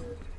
you